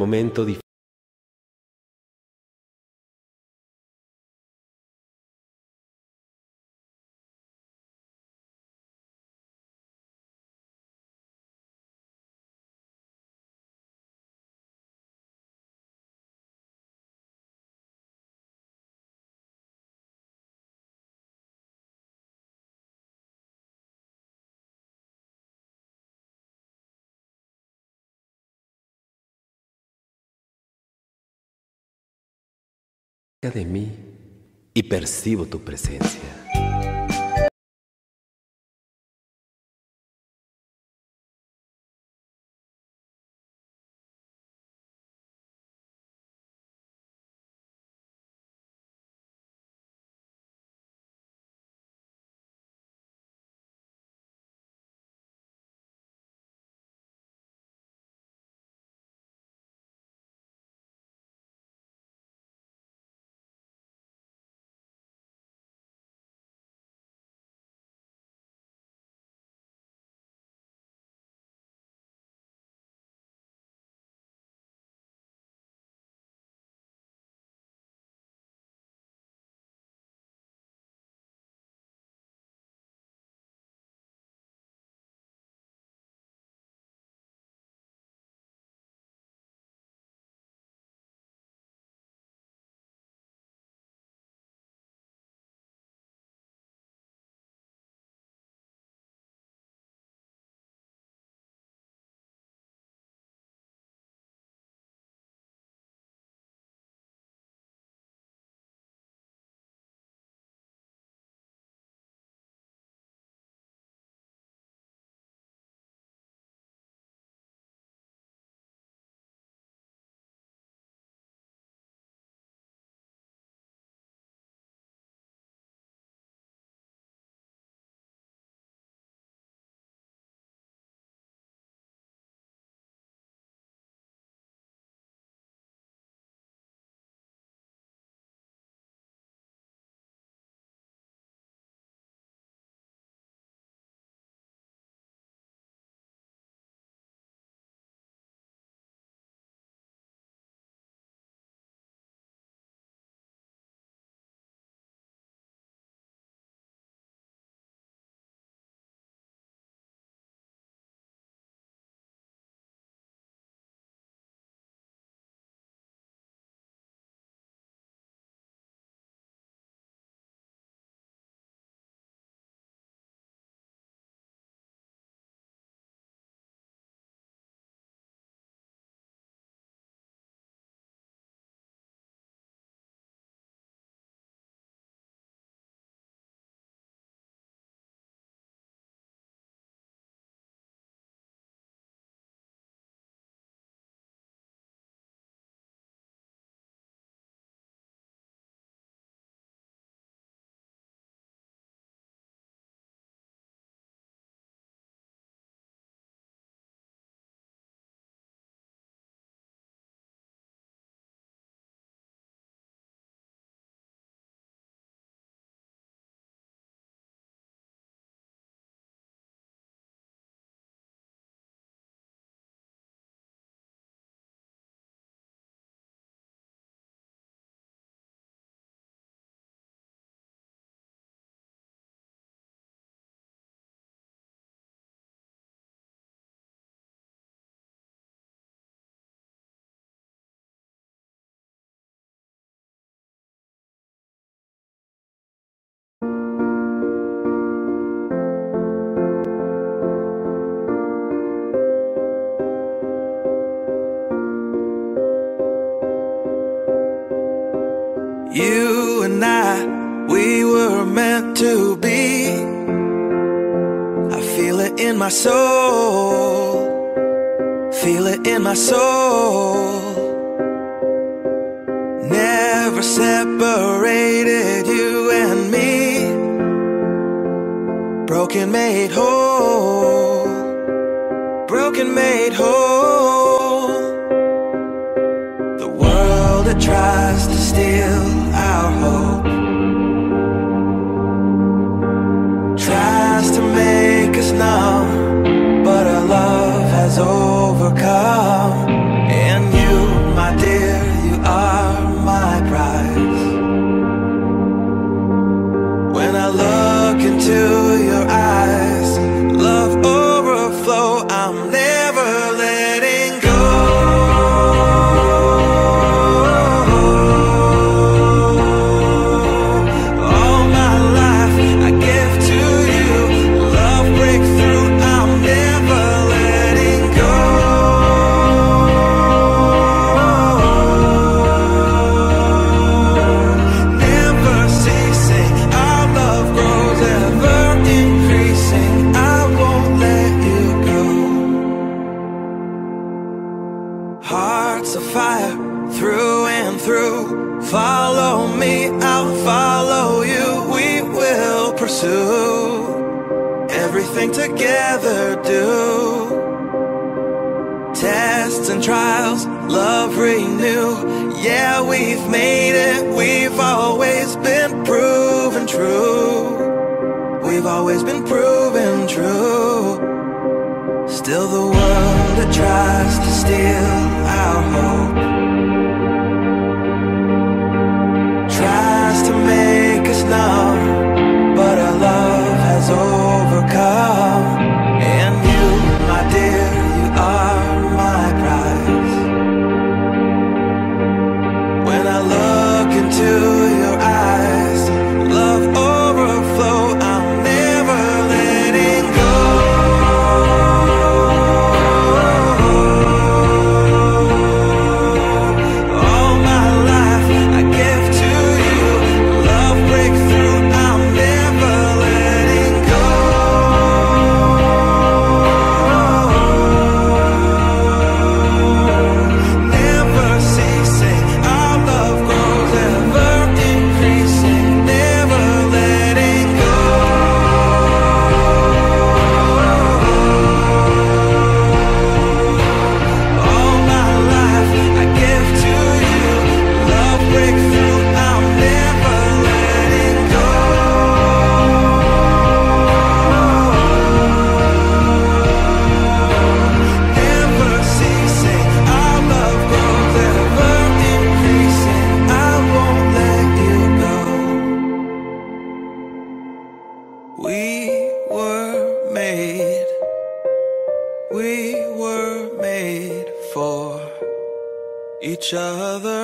momento difícil. De mí y percibo tu presencia. I feel it in my soul. Feel it in my soul. Never separated you and me. Broken made whole. Broken made whole. The world that tries to steal now But our love has overcome. And you, my dear, you are my prize. When I look into your eyes Love overflow, I'm there. Heart's a fire through and through. Follow me, I'll follow you. We will pursue everything together. Do tests and trials, love renew. Yeah, we've made it. We've always been proven true. We've always been proven true. Still the world that tries to steal our hope made we were made for each other.